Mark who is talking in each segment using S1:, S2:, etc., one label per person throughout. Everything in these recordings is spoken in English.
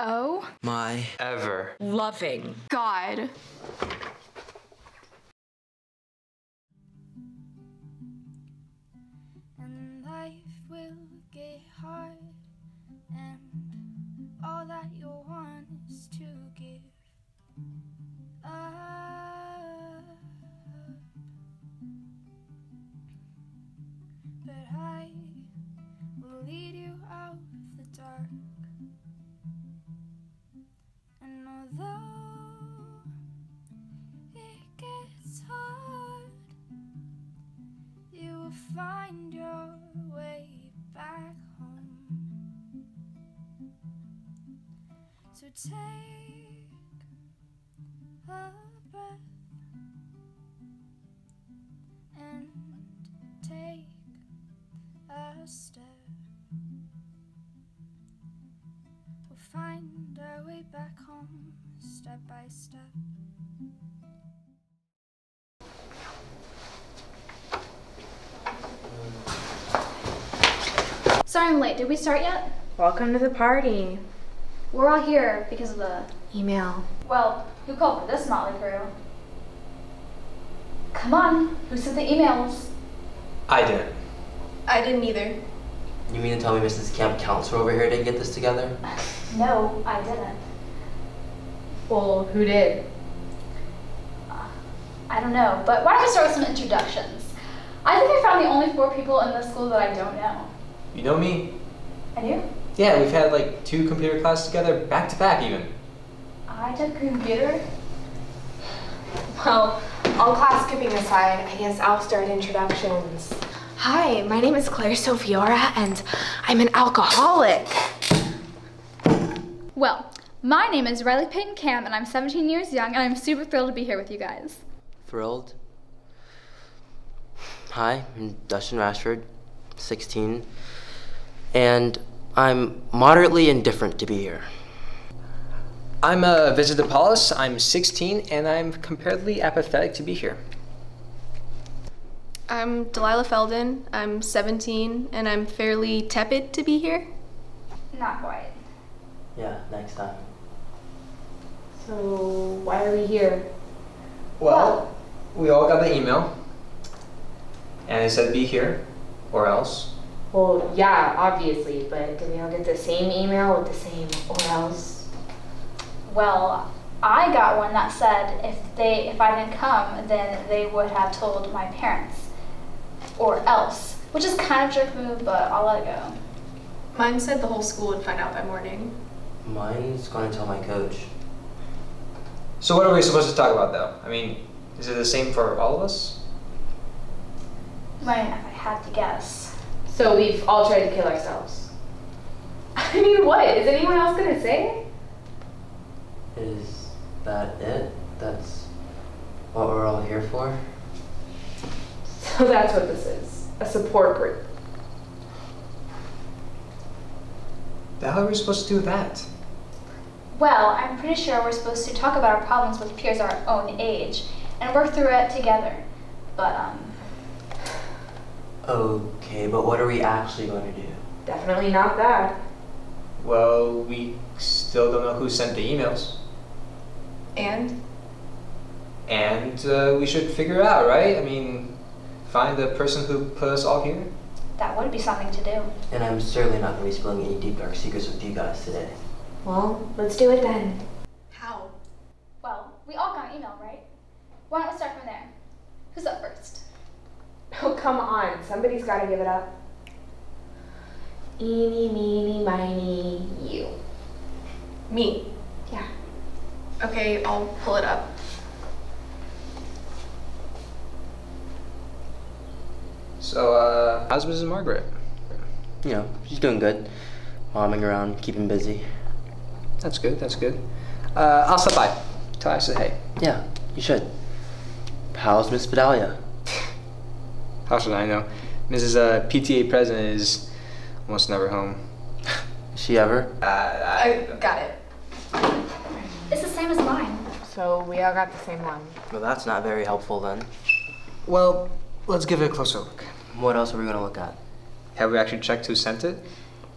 S1: Oh
S2: My
S3: Ever.
S4: Loving.
S1: God.
S5: and life will get hard and all that you'll want is to give find your way back home. So take a breath and take a step. We'll find our way back home step by step.
S1: Sorry I'm late. Did we start yet?
S4: Welcome to the party.
S1: We're all here because of the.
S4: Email.
S1: Well, who called for this motley crew? Come on, who sent the emails?
S3: I didn't.
S6: I didn't either.
S2: You mean to tell me Mrs. Camp counselor over here didn't get this together?
S1: No, I didn't.
S4: Well, who did?
S1: Uh, I don't know, but why don't we start with some introductions? I think I found the only four people in this school that I don't know.
S3: You know me?
S1: And you?
S3: Yeah, we've had like two computer classes together, back to back even.
S1: I took computer.
S4: Well, all class skipping aside, I guess I'll start introductions. Hi, my name is Claire Sophiora, and I'm an alcoholic.
S1: Well, my name is Riley Payton Cam, and I'm 17 years young, and I'm super thrilled to be here with you guys.
S2: Thrilled. Hi, I'm Dustin Rasford, 16, and I'm moderately indifferent to be here.
S3: I'm uh, Vincent Depaulus. I'm 16 and I'm comparatively apathetic to be here.
S6: I'm Delilah Feldon. I'm 17 and I'm fairly tepid to be here.
S1: Not quite.
S2: Yeah, next time.
S4: So, why are we here?
S3: Well, we all got the email, and it said be here, or else.
S4: Well, yeah, obviously, but did we all get the same email with the same or else?
S1: Well, I got one that said if they if I didn't come, then they would have told my parents, or else, which is kind of jerk move, but I'll let it go.
S6: Mine said the whole school would find out by morning.
S2: Mine's going to tell my coach.
S3: So what are we supposed to talk about though? I mean, is it the same for all of us?
S1: I mean, if I had to guess.
S4: So we've all tried to kill ourselves. I mean, what? Is anyone else gonna say it?
S2: Is that it? That's what we're all here for?
S4: So that's what this is a support group.
S3: The hell are we supposed to do that?
S1: Well, I'm pretty sure we're supposed to talk about our problems with peers our own age and work through it together. But um,
S2: Okay, but what are we actually going to do?
S4: Definitely not that.
S3: Well, we still don't know who sent the emails.
S6: And
S3: And uh, we should figure it out, right? I mean, find the person who put us all here.
S1: that would be something to do.
S2: And I'm certainly not going to be spilling any deep dark secrets with you guys today.
S4: Well, let's do it then.
S6: how?
S1: Well, we all got an email, right? Why don't we start from there? Who's up first?
S4: Oh, come on. Somebody's got to give it up. Eeny, meeny, miny, you.
S6: Me.
S4: Yeah.
S6: Okay, I'll pull it up.
S3: So, uh, how's Mrs. Margaret?
S2: You know, she's doing good. Momming around, keeping busy.
S3: That's good, that's good. Uh, I'll stop by. Tell her I said hey.
S2: Yeah, you should. How's Miss Vidalia?
S3: How should I know? Mrs. Uh, PTA president is almost never home.
S2: Is she ever?
S3: Uh, I,
S6: I got it.
S1: It's the same as mine.
S4: So we all got the same one.
S2: Well, that's not very helpful then.
S3: well, let's give it a closer look.
S2: What else are we going to look at?
S3: Have we actually checked who sent it?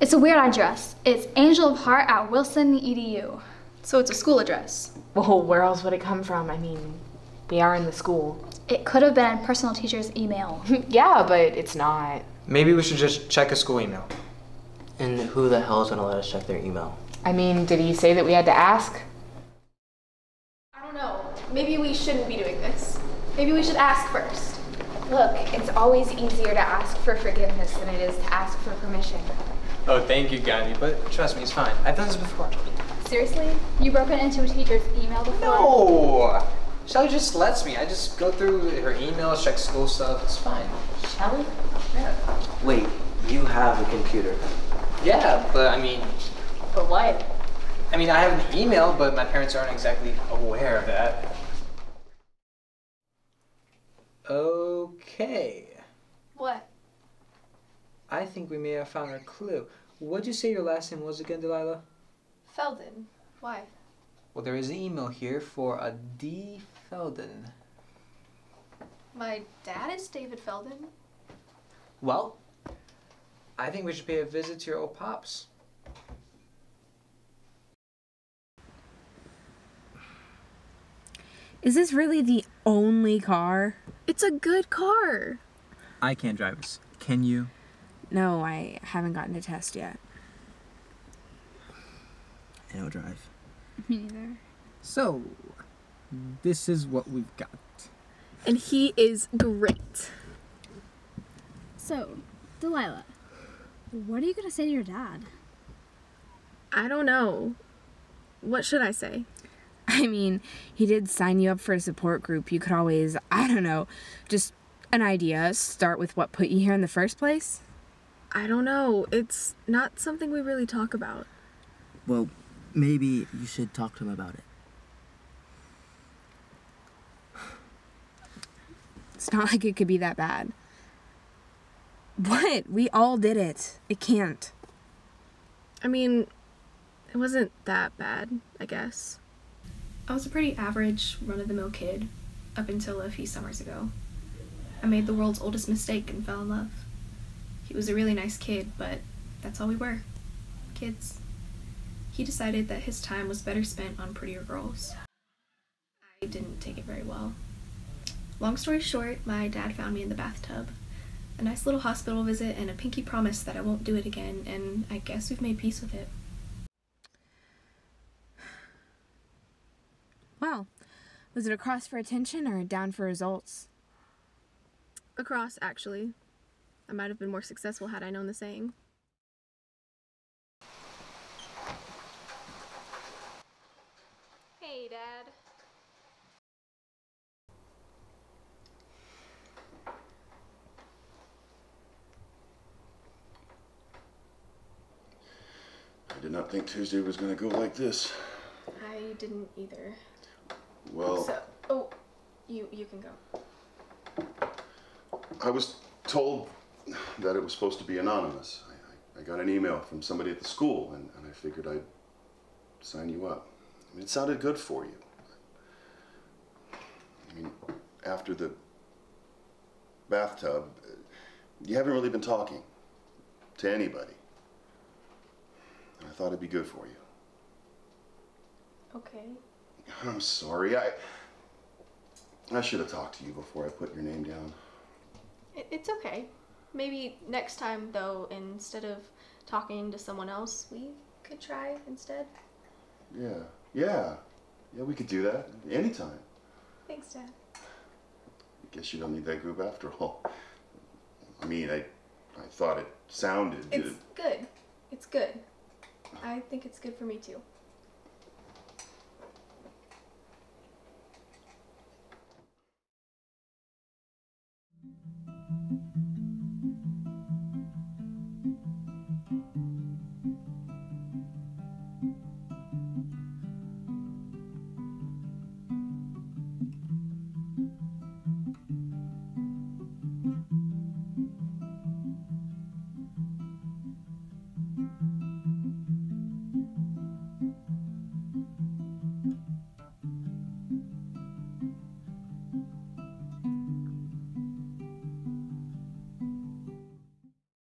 S1: It's a weird address. It's Angel of Heart at Wilson EDU.
S6: So it's a school address.
S4: Well, where else would it come from? I mean, we are in the school.
S1: It could have been a personal teacher's email.
S4: yeah, but it's not.
S3: Maybe we should just check a school email.
S2: And who the hell is gonna let us check their email?
S4: I mean, did he say that we had to ask?
S6: I don't know. Maybe we shouldn't be doing this. Maybe we should ask first.
S4: Look, it's always easier to ask for forgiveness than it is to ask for permission.
S3: Oh, thank you, Gandhi. But trust me, it's fine. I've done this before.
S1: Seriously? You broken into a teacher's email before?
S3: No! Shelly just lets me. I just go through her emails, check school stuff. It's fine.
S1: Shelly?
S3: Yeah.
S2: Wait, you have a computer.
S3: Yeah, but I mean,
S1: But what?
S3: I mean, I have an email, but my parents aren't exactly aware of that. Okay.
S6: What?
S3: I think we may have found a clue. What'd you say your last name was again, Delilah?
S6: Feldon. Why?
S3: Well, there is an email here for a D. Feldon.
S6: My dad is David Feldon.
S3: Well, I think we should pay a visit to your old pops.
S7: Is this really the only car?
S6: It's a good car.
S3: I can't drive this. Can you?
S7: No, I haven't gotten a test yet.
S3: I don't drive.
S1: Me neither.
S3: So, this is what we've got.
S6: And he is great.
S8: So, Delilah, what are you gonna say to your dad?
S6: I don't know. What should I say?
S7: I mean, he did sign you up for a support group. You could always, I don't know, just an idea, start with what put you here in the first place.
S6: I don't know. It's not something we really talk about.
S2: Well, maybe you should talk to him about it.
S7: It's not like it could be that bad. What? We all did it. It can't.
S6: I mean, it wasn't that bad, I guess. I was a pretty average, run of the mill kid up until a few summers ago. I made the world's oldest mistake and fell in love. He was a really nice kid, but that's all we were kids. He decided that his time was better spent on prettier girls. I didn't take it very well. Long story short, my dad found me in the bathtub. A nice little hospital visit and a pinky promise that I won't do it again, and I guess we've made peace with it.
S7: Well, was it a cross for attention or a down for results?
S6: A cross, actually. I might have been more successful had I known the saying. Hey, Dad.
S9: I did not think Tuesday was going to go like this.
S6: I didn't either.
S9: Well,
S6: So, oh, you you can go.
S9: I was told that it was supposed to be anonymous. I, I, I got an email from somebody at the school, and, and I figured I'd sign you up. I mean, it sounded good for you. I mean, after the bathtub, you haven't really been talking to anybody. And I thought it'd be good for you.
S6: Okay.
S9: I'm sorry. I I should have talked to you before I put your name down.
S6: It's okay. Maybe next time, though, instead of talking to someone else, we could try instead.
S9: Yeah, yeah, yeah. We could do that anytime.
S6: Thanks, Dad.
S9: I guess you don't need that group after all. I mean, I I thought it sounded good.
S6: It's good. It's good. I think it's good for me too.